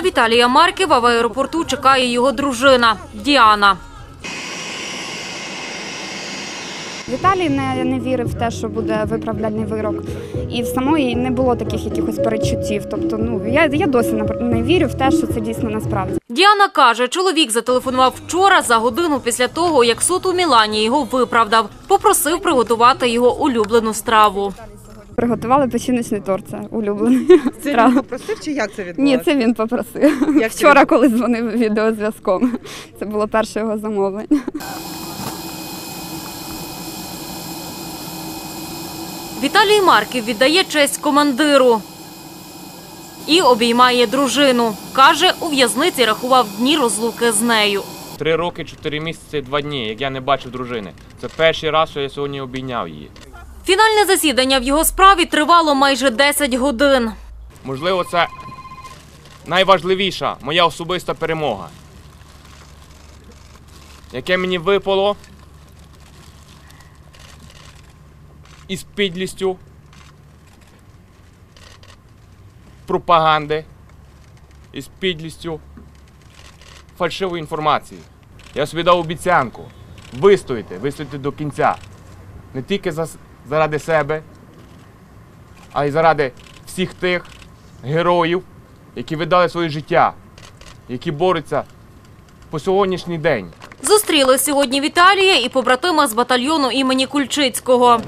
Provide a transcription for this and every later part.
На Віталія Марківа в аеропорту чекає його дружина Діана. Віталій не, не вірив в те, що буде виправдальний вирок. І в самої не було таких якихось перечуттів. Тобто, ну я, я досі не, вірю в те, що це дійсно насправді. Діана каже, чоловік зателефонував вчора за годину після того, як суд у Мілані його виправдав. Попросив приготувати його улюблену страву. Приготували печіночний торт, це улюблений Це страва. він попросив чи як це Ні, це він попросив. Як це Вчора, коли дзвонив відеозв'язком. Це було перше його замовлення. Віталій Марків віддає честь командиру і обіймає дружину. Каже, у в'язниці рахував дні розлуки з нею. Три роки, чотири місяці, два дні, як я не бачив дружини. Це перший раз, що я сьогодні обійняв її. Фінальне засідання в його справі тривало майже 10 годин. Можливо, це найважливіша моя особиста перемога. Яке мені випало із підлістю пропаганди, із підлістю фальшивої інформації. Я собі дав обіцянку вистояти, вистояти до кінця. Не тільки за, заради себе, а й заради всіх тих героїв, які віддали своє життя, які борються по сьогоднішній день. Зустріли сьогодні Віталія і побратима з батальйону імені Кульчицького.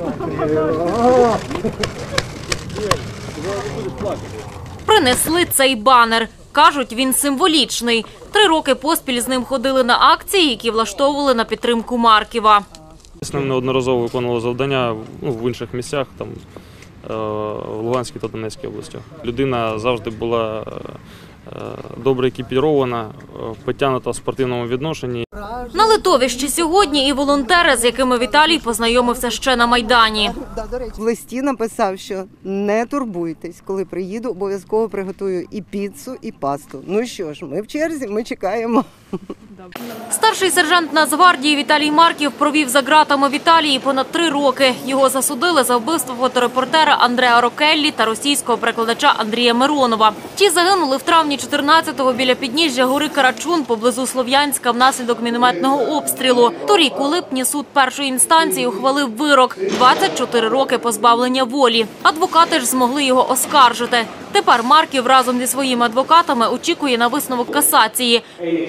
Принесли цей банер. Кажуть, він символічний. Три роки поспіль з ним ходили на акції, які влаштовували на підтримку Марківа. З ним неодноразово виконували завдання ну, в інших місцях, там е, в Луганській та Донецькій областях. Людина завжди була е, добре екіпірована, е, потягнута в спортивному відношенні. На литовищі сьогодні і волонтери, з якими Віталій познайомився ще на майдані. В листі написав, що не турбуйтесь, коли приїду, обов'язково приготую і піцу, і пасту. Ну що ж, ми в черзі, ми чекаємо. Старший сержант Нацгвардії Віталій Марків провів за ґратами в Італії понад три роки. Його засудили за вбивство фоторепортера Андреа Рокеллі та російського перекладача Андрія Миронова. Ті загинули в травні 14-го біля підніжжя гори Карачун поблизу Слов'янська внаслідок мінометного обстрілу. Торік у липні суд першої інстанції ухвалив вирок – 24 роки позбавлення волі. Адвокати ж змогли його оскаржити. Тепер Марків разом зі своїми адвокатами очікує на висновок касації.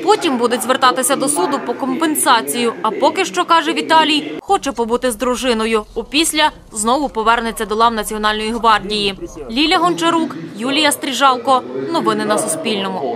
Потім будуть звертатися до суду по компенсацію. А поки що, каже Віталій, хоче побути з дружиною. Опісля знову повернеться до лав Національної гвардії. Ліля Гончарук, Юлія Стріжалко. Новини на Суспільному.